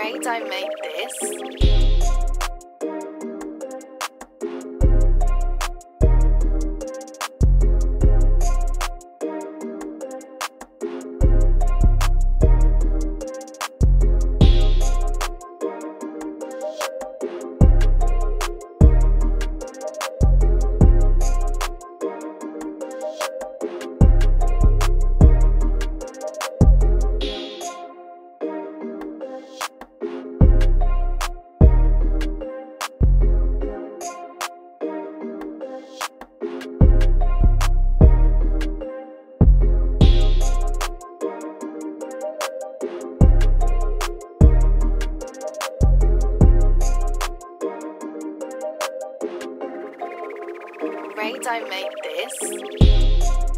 Ray don't make this. Ray don't make this.